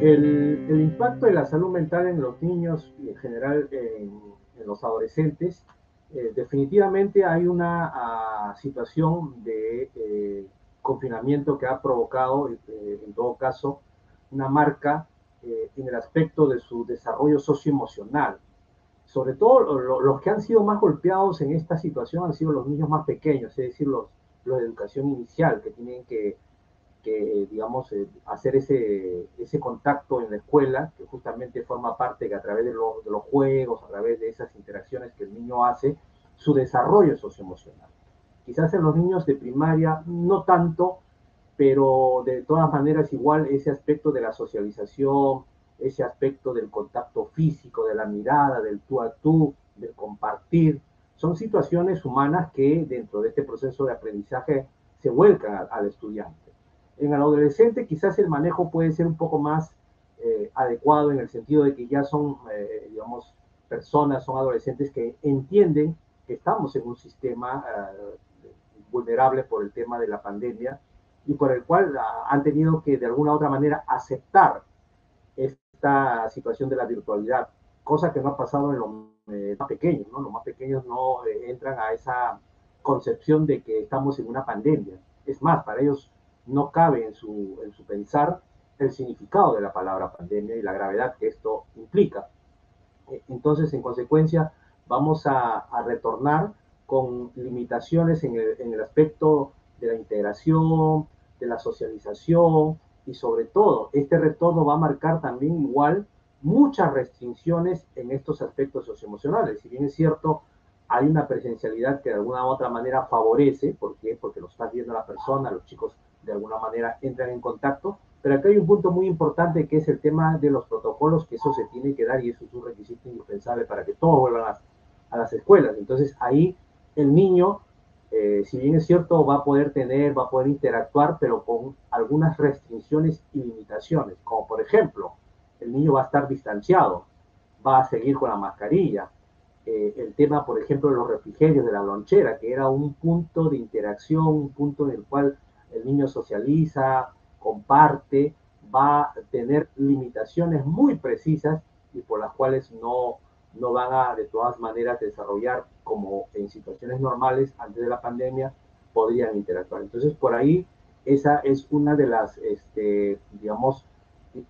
El, el, impacto de la salud mental en los niños y en general en, en los adolescentes, eh, definitivamente hay una uh, situación de eh, confinamiento que ha provocado, eh, en todo caso, una marca eh, en el aspecto de su desarrollo socioemocional. Sobre todo lo, los que han sido más golpeados en esta situación han sido los niños más pequeños, es decir, los, los de educación inicial, que tienen que, que digamos, eh, hacer ese, ese contacto en la escuela, que justamente forma parte que a través de, de los juegos, a través de esas interacciones que el niño hace, su desarrollo socioemocional. Quizás en los niños de primaria no tanto, pero de todas maneras igual ese aspecto de la socialización, ese aspecto del contacto físico, de la mirada, del tú a tú, del compartir, son situaciones humanas que dentro de este proceso de aprendizaje se vuelcan al estudiante. En el adolescente quizás el manejo puede ser un poco más eh, adecuado en el sentido de que ya son, eh, digamos, personas, son adolescentes que entienden que estamos en un sistema uh, vulnerable por el tema de la pandemia y por el cual uh, han tenido que de alguna u otra manera aceptar esta situación de la virtualidad, cosa que no ha pasado en los eh, más pequeños, ¿no? Los más pequeños no eh, entran a esa concepción de que estamos en una pandemia. Es más, para ellos no cabe en su, en su pensar el significado de la palabra pandemia y la gravedad que esto implica. Eh, entonces, en consecuencia, vamos a, retornar con limitaciones en el, en el, aspecto de la integración, de la socialización y sobre todo este retorno va a marcar también igual muchas restricciones en estos aspectos socioemocionales. Si bien es cierto, hay una presencialidad que de alguna u otra manera favorece, ¿por qué? Porque lo está viendo la persona, los chicos de alguna manera entran en contacto, pero acá hay un punto muy importante que es el tema de los protocolos, que eso se tiene que dar y eso es un requisito indispensable para que todos vuelvan a, a las escuelas. Entonces ahí el niño, eh, si bien es cierto, va a poder tener, va a poder interactuar, pero con algunas restricciones y limitaciones, como por ejemplo, el niño va a estar distanciado, va a seguir con la mascarilla. Eh, el tema, por ejemplo, de los refrigerios de la lonchera, que era un punto de interacción, un punto en el cual el niño socializa, comparte, va a tener limitaciones muy precisas y por las cuales no, no van a de todas maneras desarrollar como en situaciones normales antes de la pandemia podrían interactuar. Entonces, por ahí, esa es una de las, este, digamos,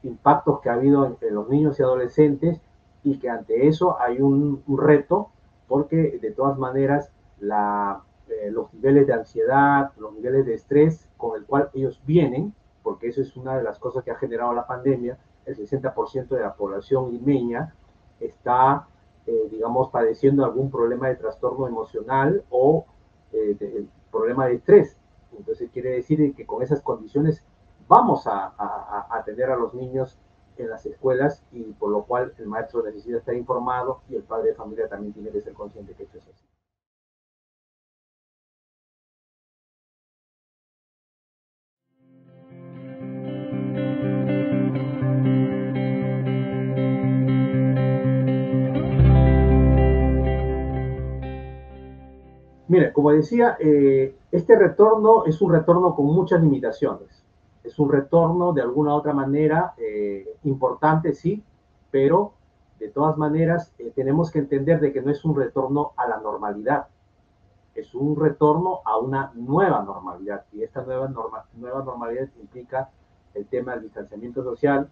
impactos que ha habido en, los niños y adolescentes y que ante eso hay un reto porque de todas maneras la, eh, los niveles de ansiedad, los niveles de estrés con el cual ellos vienen, porque eso es una de las cosas que ha generado la pandemia, el 60% de la población limeña está, eh, digamos, padeciendo algún problema de trastorno emocional o eh, problema de estrés. Entonces quiere decir que con esas condiciones vamos a, a, a, a los niños en las escuelas y por lo cual el maestro necesita estar informado y el padre de familia también tiene que ser consciente que esto es así. Como decía, eh, este retorno es un retorno con muchas limitaciones. Es un retorno de alguna u otra manera eh, importante, sí, pero de todas maneras eh, tenemos que entender de que no es un retorno a la normalidad. Es un retorno a una nueva normalidad. Y esta nueva, norma, nueva normalidad implica el tema del distanciamiento social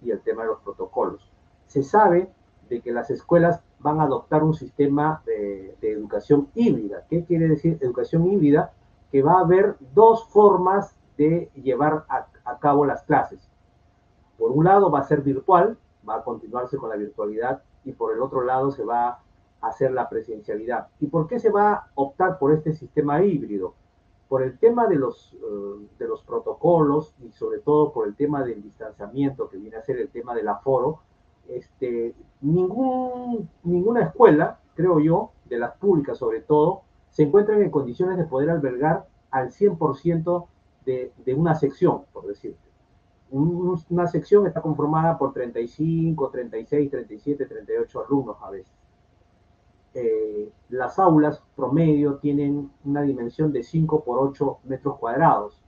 y el tema de los protocolos. Se sabe de que las escuelas van a adoptar un sistema de, educación híbrida. ¿Qué quiere decir educación híbrida? Que va a haber dos formas de llevar a, cabo las clases. Por un lado va a ser virtual, va a continuarse con la virtualidad, y por el otro lado se va a hacer la presencialidad. ¿Y por qué se va a optar por este sistema híbrido? Por el tema de los, uh, de los protocolos y sobre todo por el tema del distanciamiento, que viene a ser el tema del aforo, este, ningún, ninguna escuela, creo yo, de las públicas sobre todo, se encuentran en condiciones de poder albergar al 100% de, de, una sección, por decirte. Un, una sección está conformada por 35, 36, 37, 38 alumnos a veces. Eh, las aulas promedio tienen una dimensión de 5 por 8 metros cuadrados.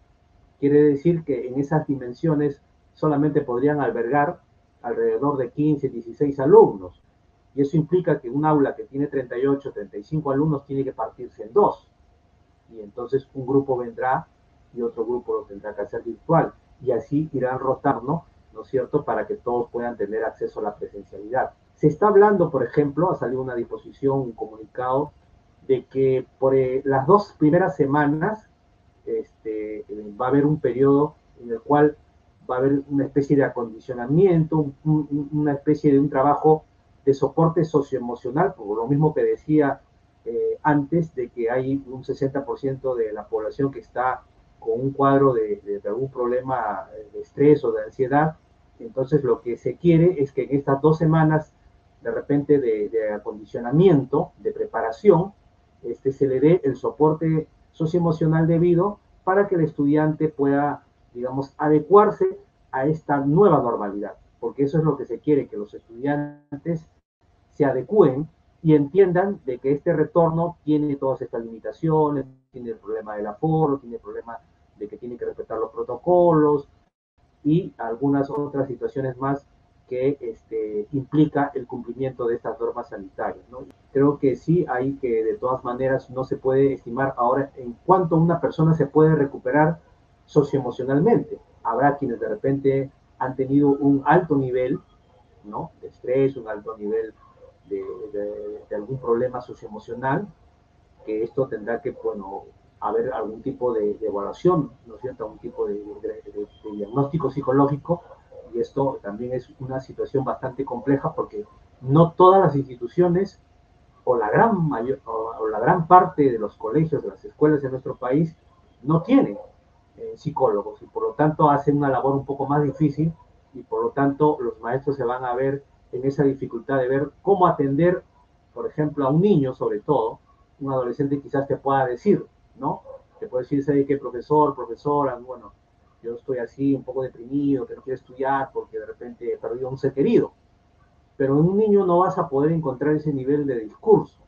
Quiere decir que en esas dimensiones solamente podrían albergar alrededor de 15, 16 alumnos. Y eso implica que un aula que tiene 38, 35 alumnos tiene que partirse en dos. Y entonces un grupo vendrá y otro grupo lo tendrá que hacer virtual. Y así irán rotando, ¿no es cierto?, para que todos puedan tener acceso a la presencialidad. Se está hablando, por ejemplo, ha salido una disposición, un comunicado, de que por eh, las dos primeras semanas este, eh, va a haber un periodo en el cual va a haber una especie de acondicionamiento, una especie de un trabajo de soporte socioemocional, por lo mismo que decía eh, antes de que hay un 60% de la población que está con un cuadro de, algún problema de estrés o de ansiedad. Entonces lo que se quiere es que en estas dos semanas de repente de, acondicionamiento, de preparación, este, se le dé el soporte socioemocional debido para que el estudiante pueda, digamos, adecuarse a esta nueva normalidad, porque eso es lo que se quiere, que los estudiantes se adecúen y entiendan de que este retorno tiene todas estas limitaciones, tiene el problema del aforo, tiene el problema de que tiene que respetar los protocolos y algunas otras situaciones más que este, implica el cumplimiento de estas normas sanitarias. ¿no? Creo que sí hay que, de todas maneras, no se puede estimar ahora en cuánto una persona se puede recuperar socioemocionalmente. Habrá quienes de repente han tenido un alto nivel ¿no? de estrés, un alto nivel de, algún problema socioemocional, que esto tendrá que, bueno, haber algún tipo de, evaluación, ¿no es cierto?, algún tipo de, diagnóstico psicológico y esto también es una situación bastante compleja porque no todas las instituciones o la gran mayor o, la gran parte de los colegios, de las escuelas de nuestro país no tienen eh, psicólogos y por lo tanto hacen una labor un poco más difícil y por lo tanto los maestros se van a ver en esa dificultad de ver cómo atender, por ejemplo, a un niño sobre todo, un adolescente quizás te pueda decir, ¿no? Te puede decir, ¿sabe qué, profesor, profesora? Bueno, yo estoy así un poco deprimido, que no quiero estudiar porque de repente he perdido un ser querido. Pero en un niño no vas a poder encontrar ese nivel de discurso.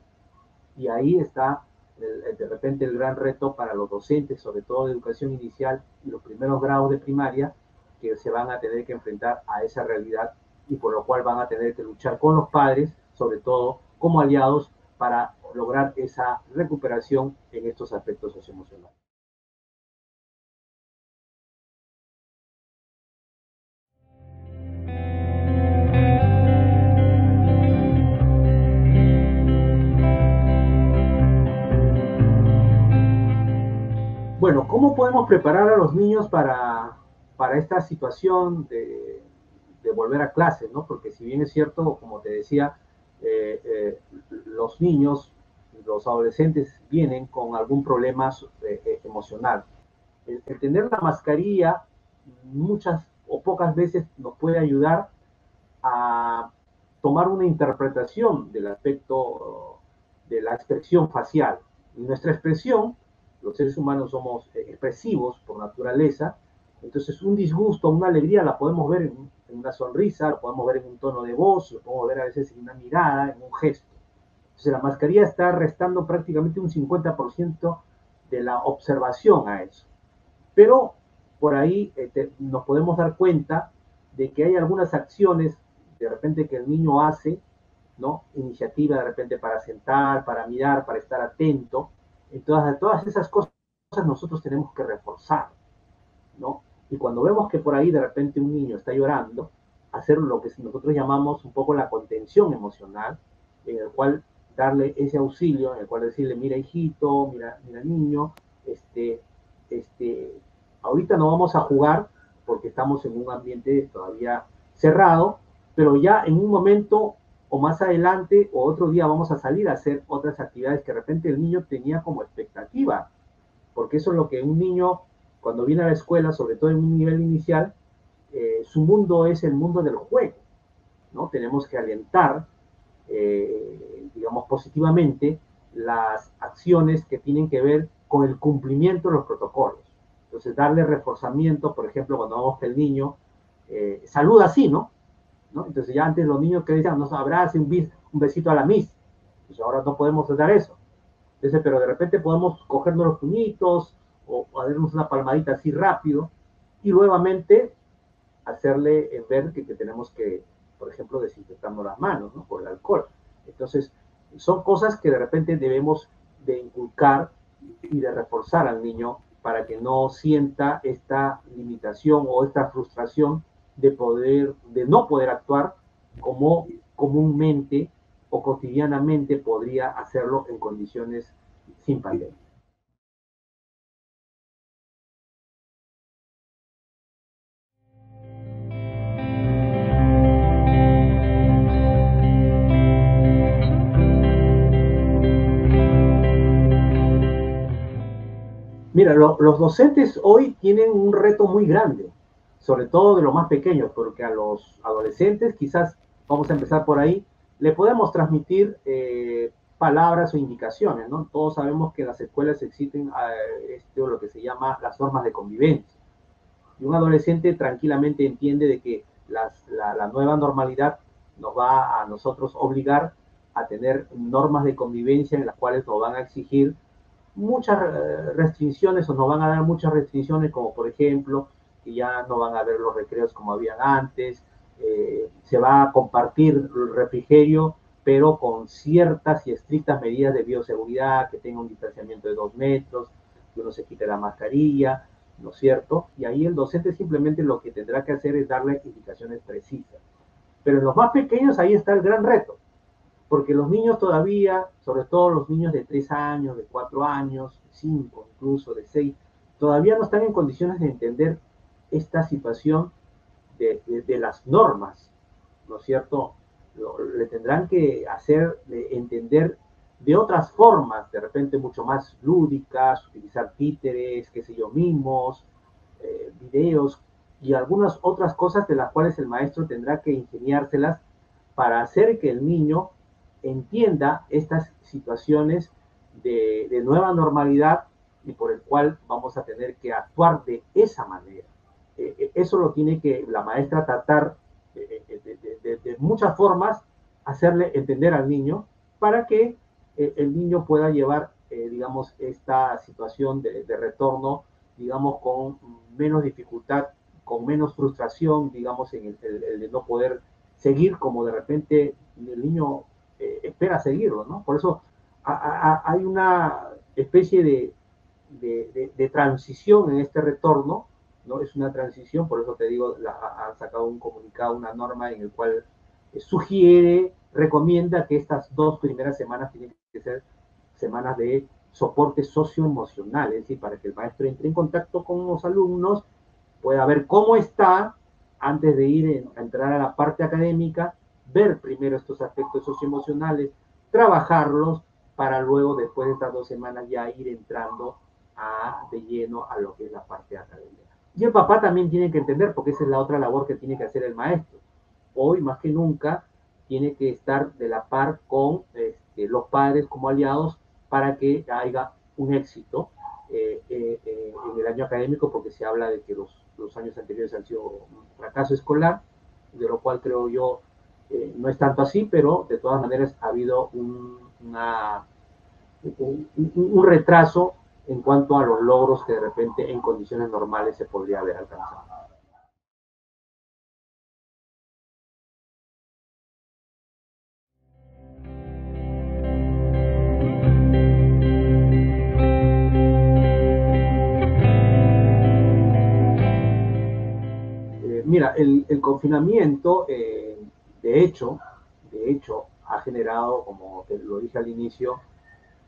Y ahí está de repente el gran reto para los docentes, sobre todo de educación inicial y los primeros grados de primaria, que se van a tener que enfrentar a esa realidad y por lo cual van a tener que luchar con los padres, sobre todo como aliados, para lograr esa recuperación en estos aspectos socioemocionales. Bueno, ¿cómo podemos preparar a los niños para, para esta situación de, de, volver a clase? ¿no? Porque si bien es cierto, como te decía, eh, eh, los niños, los adolescentes vienen con algún problema eh, emocional. El, el, tener la mascarilla muchas o pocas veces nos puede ayudar a tomar una interpretación del aspecto de la expresión facial. Y nuestra expresión los seres humanos somos eh, expresivos por naturaleza, entonces un disgusto, una alegría la podemos ver en, una sonrisa, lo podemos ver en un tono de voz, lo podemos ver a veces en una mirada, en un gesto. Entonces la mascarilla está restando prácticamente un 50% de la observación a eso. Pero por ahí este, nos podemos dar cuenta de que hay algunas acciones de repente que el niño hace, ¿no? Iniciativa de repente para sentar, para mirar, para estar atento, entonces, todas esas cosas nosotros tenemos que reforzar, ¿no? Y cuando vemos que por ahí de repente un niño está llorando, hacer lo que nosotros llamamos un poco la contención emocional, en el cual darle ese auxilio, en el cual decirle, mira hijito, mira, mira niño, este, este, ahorita no vamos a jugar porque estamos en un ambiente todavía cerrado, pero ya en un momento o más adelante o otro día vamos a salir a hacer otras actividades que de repente el niño tenía como expectativa, porque eso es lo que un niño cuando viene a la escuela, sobre todo en un nivel inicial, eh, su mundo es el mundo del juego, ¿no? Tenemos que alentar, eh, digamos, positivamente las acciones que tienen que ver con el cumplimiento de los protocolos. Entonces, darle reforzamiento, por ejemplo, cuando vamos que el niño eh, saluda así, ¿no? Entonces ya antes los niños que decían, nos abrace un, un besito a la mis. Pues ahora no podemos hacer eso. Entonces, pero de repente podemos cogernos los puñitos o, darnos una palmadita así rápido y nuevamente hacerle ver que, que tenemos que, por ejemplo, desinfectarnos las manos, ¿no? Por el alcohol. Entonces, son cosas que de repente debemos de inculcar y de reforzar al niño para que no sienta esta limitación o esta frustración de poder, de no poder actuar como comúnmente o cotidianamente podría hacerlo en condiciones sin pandemia. Mira, los docentes hoy tienen un reto muy grande, sobre todo de los más pequeños, porque a los adolescentes, quizás vamos a empezar por ahí, le podemos transmitir eh, palabras o indicaciones, ¿no? Todos sabemos que en las escuelas existen eh, lo que se llama las normas de convivencia. Y un adolescente tranquilamente entiende de que la, la nueva normalidad nos va a nosotros obligar a tener normas de convivencia en las cuales nos van a exigir muchas eh, restricciones o nos van a dar muchas restricciones, como por ejemplo que ya no van a haber los recreos como habían antes, eh, se va a compartir el refrigerio, pero con ciertas y estrictas medidas de bioseguridad, que tenga un distanciamiento de dos metros, que uno se quite la mascarilla, ¿no es cierto? Y ahí el docente simplemente lo que tendrá que hacer es darle indicaciones precisas. Pero en los más pequeños ahí está el gran reto porque los niños todavía, sobre todo los niños de 3 años, de 4 años, 5 incluso, de 6, todavía no están en condiciones de entender esta situación de, las normas, ¿no es cierto? le tendrán que hacer de entender de otras formas, de repente mucho más lúdicas, utilizar títeres, qué sé yo, mimos, eh, videos y algunas otras cosas de las cuales el maestro tendrá que ingeniárselas para hacer que el niño entienda estas situaciones de, nueva normalidad y por el cual vamos a tener que actuar de esa manera. Eh, eh, eso lo tiene que la maestra tratar de, muchas formas, hacerle entender al niño para que eh, el niño pueda llevar, digamos, esta situación de, retorno, digamos, con menos dificultad, con menos frustración, digamos, en el de no poder seguir como de repente el niño eh, espera seguirlo, ¿no? Por eso hay una especie de, de, transición en este retorno, ¿no? Es una transición, por eso te digo, han sacado un comunicado, una norma en el cual sugiere, recomienda que estas dos primeras semanas tienen que ser semanas de soporte socioemocional, es decir, para que el maestro entre en contacto con los alumnos, pueda ver cómo está antes de ir a entrar a la parte académica ver primero estos aspectos socioemocionales, trabajarlos para luego, después de estas dos semanas, ya ir entrando a, de lleno a lo que es la parte académica. Y el papá también tiene que entender, porque esa es la otra labor que tiene que hacer el maestro. Hoy, más que nunca, tiene que estar de la par con este, los padres como aliados para que haya un éxito eh, eh, eh, en el año académico, porque se habla de que los, los años anteriores han sido un fracaso escolar, de lo cual creo yo eh, no es tanto así, pero de todas maneras ha habido un, un, retraso en cuanto a los logros que de repente en condiciones normales se podría haber alcanzado. Eh, mira, el, confinamiento eh, de hecho, de hecho, ha generado, como te lo dije al inicio,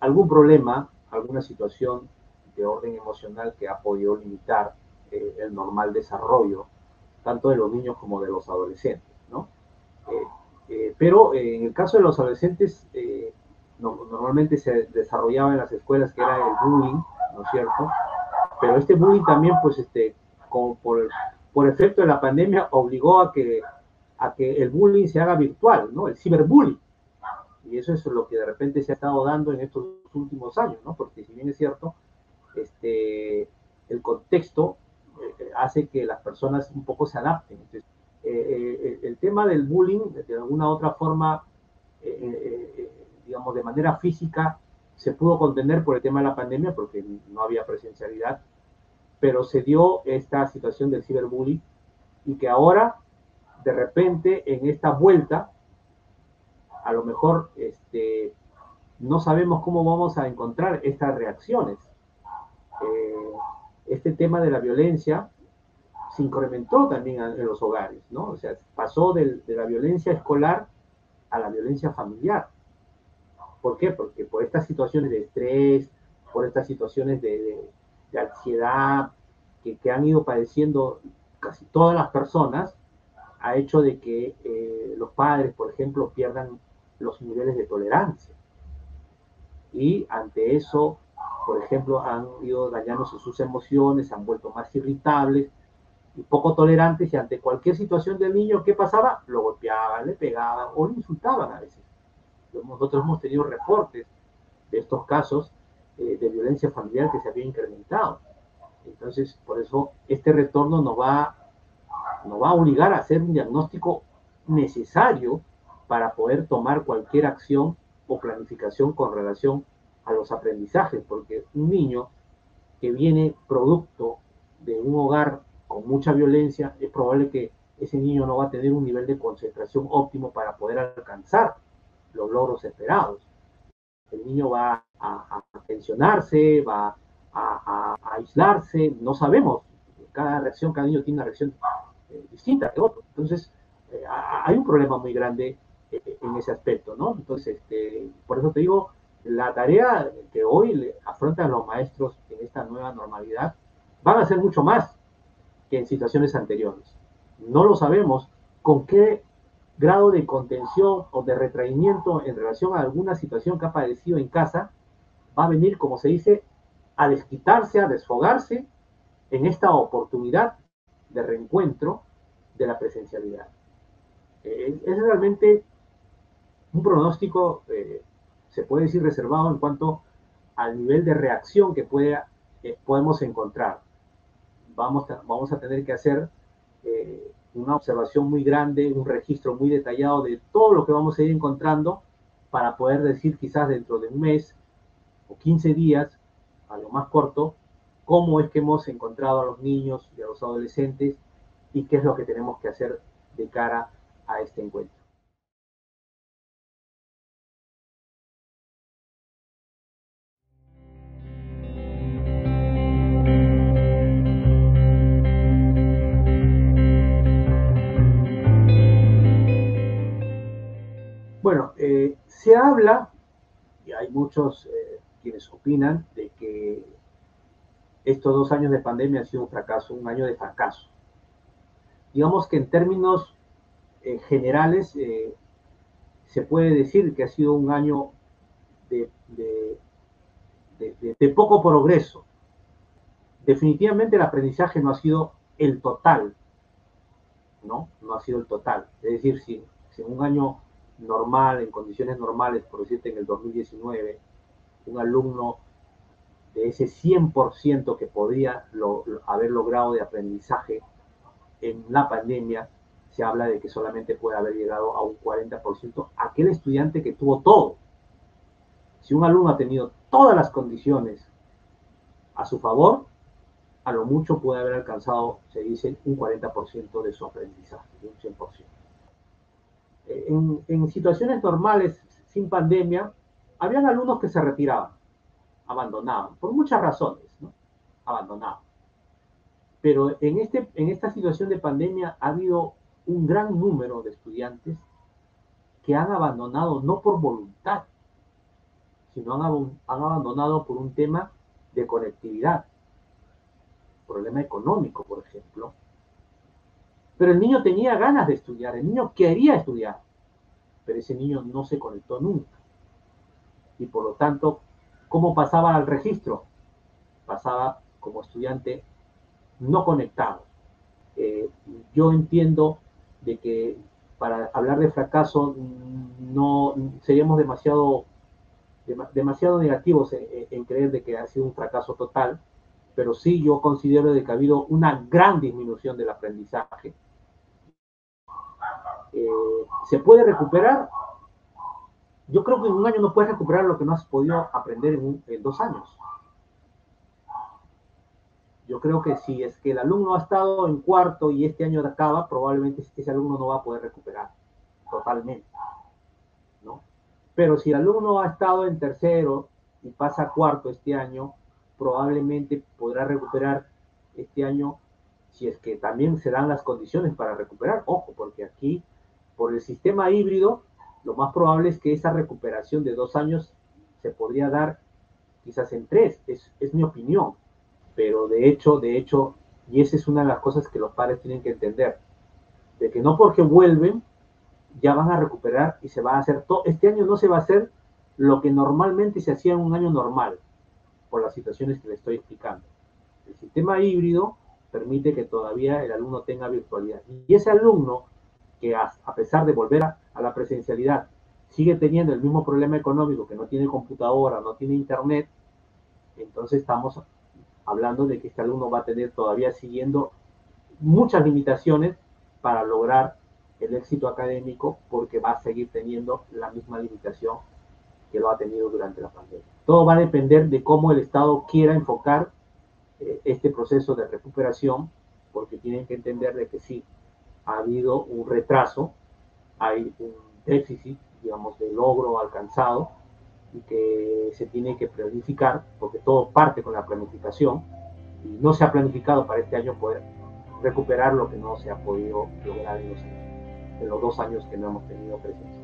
algún problema, alguna situación de orden emocional que ha podido limitar eh, el normal desarrollo, tanto de los niños como de los adolescentes, ¿no? Eh, eh, pero en el caso de los adolescentes, normalmente se desarrollaba en las escuelas que era el bullying, ¿no es cierto? Pero este bullying también, pues, este, como por, por efecto de la pandemia, obligó a que a que el bullying se haga virtual, ¿no? El ciberbullying. Y eso es lo que de repente se ha estado dando en estos últimos años, ¿no? Porque si bien es cierto, este, el contexto eh, hace que las personas un poco se adapten. Entonces, eh, eh, el tema del bullying, de alguna otra forma, digamos, de manera física, se pudo contener por el tema de la pandemia, porque no había presencialidad, pero se dio esta situación del ciberbullying y que ahora, de repente, en esta vuelta, a lo mejor este, no sabemos cómo vamos a encontrar estas reacciones. Eh, este tema de la violencia se incrementó también en los hogares, ¿no? O sea, pasó de, la violencia escolar a la violencia familiar. ¿Por qué? Porque por estas situaciones de estrés, por estas situaciones de, ansiedad que, han ido padeciendo casi todas las personas, ha hecho de que eh, los padres, por ejemplo, pierdan los niveles de tolerancia. Y ante eso, por ejemplo, han ido dañándose sus emociones, se han vuelto más irritables y poco tolerantes y ante cualquier situación del niño, ¿qué pasaba? Lo golpeaban, le pegaban o le insultaban a veces. Nosotros hemos tenido reportes de estos casos eh, de violencia familiar que se había incrementado. Entonces, por eso este retorno nos va, nos va a obligar a hacer un diagnóstico necesario para poder tomar cualquier acción o planificación con relación a los aprendizajes, porque un niño que viene producto de un hogar con mucha violencia, es probable que ese niño no va a tener un nivel de concentración óptimo para poder alcanzar los logros esperados. El niño va a, tensionarse, va a, aislarse, no sabemos. Cada reacción, cada niño tiene una reacción eh, distinta de otro. Entonces, eh, hay un problema muy grande en ese aspecto, ¿no? Entonces, este, por eso te digo, la tarea que hoy afrontan los maestros en esta nueva normalidad van a ser mucho más que en situaciones anteriores. No lo sabemos con qué grado de contención o de retraimiento en relación a alguna situación que ha padecido en casa va a venir, como se dice, a desquitarse, a desfogarse en esta oportunidad de reencuentro de la presencialidad. Eh, es realmente un pronóstico, eh, se puede decir, reservado en cuanto al nivel de reacción que eh, podemos encontrar. Vamos, vamos a tener que hacer una observación muy grande, un registro muy detallado de todo lo que vamos a ir encontrando para poder decir quizás dentro de un mes o 15 días, a lo más corto, cómo es que hemos encontrado a los niños y a los adolescentes y qué es lo que tenemos que hacer de cara a este encuentro. Se habla, y hay muchos eh, quienes opinan, de que estos dos años de pandemia han sido un fracaso, un año de fracaso. Digamos que en términos eh, generales se puede decir que ha sido un año de, poco progreso. Definitivamente el aprendizaje no ha sido el total, ¿no? No ha sido el total. Es decir, si, un año normal, en condiciones normales, por decirte en el 2019, un alumno de ese 100% que podría haber logrado de aprendizaje en la pandemia, se habla de que solamente puede haber llegado a un 40% aquel estudiante que tuvo todo. Si un alumno ha tenido todas las condiciones a su favor, a lo mucho puede haber alcanzado, se dice, un 40% de su aprendizaje, un 100% en, situaciones normales, sin pandemia, habían alumnos que se retiraban, abandonaban, por muchas razones, ¿no? Abandonaban. Pero en, este, en esta situación de pandemia ha habido un gran número de estudiantes que han abandonado no por voluntad, sino han, han abandonado por un tema de conectividad, problema económico, por ejemplo, pero el niño tenía ganas de estudiar, el niño quería estudiar, pero ese niño no se conectó nunca. Y por lo tanto, ¿cómo pasaba al registro? Pasaba como estudiante no conectado. Eh, yo entiendo de que para hablar de fracaso no seríamos demasiado, demasiado negativos en, en, creer de que ha sido un fracaso total, pero sí yo considero de que ha habido una gran disminución del aprendizaje eh, ¿Se puede recuperar? Yo creo que en un año no puedes recuperar lo que no has podido aprender en, dos años. Yo creo que si es que el alumno ha estado en cuarto y este año acaba, probablemente ese alumno no va a poder recuperar totalmente, ¿no? Pero si el alumno ha estado en tercero y pasa a cuarto este año, probablemente podrá recuperar este año si es que también se dan las condiciones para recuperar. Ojo, porque aquí, por el sistema híbrido, lo más probable es que esa recuperación de dos años se podría dar quizás en tres, es, mi opinión, pero de hecho, de hecho, y esa es una de las cosas que los padres tienen que entender, de que no porque vuelven ya van a recuperar y se va a hacer todo, este año no se va a hacer lo que normalmente se hacía en un año normal, por las situaciones que le estoy explicando. El sistema híbrido permite que todavía el alumno tenga virtualidad. Y ese alumno que a, pesar de volver a, la presencialidad sigue teniendo el mismo problema económico, que no tiene computadora, no tiene internet, entonces estamos hablando de que este alumno va a tener todavía siguiendo muchas limitaciones para lograr el éxito académico porque va a seguir teniendo la misma limitación que lo ha tenido durante la pandemia. Todo va a depender de cómo el Estado quiera enfocar eh, este proceso de recuperación, porque tienen que entender de que sí, ha habido un retraso, hay un déficit, digamos, de logro alcanzado y que se tiene que planificar, porque todo parte con la planificación y no se ha planificado para este año poder recuperar lo que no se ha podido lograr en los, dos años que no hemos tenido presencia.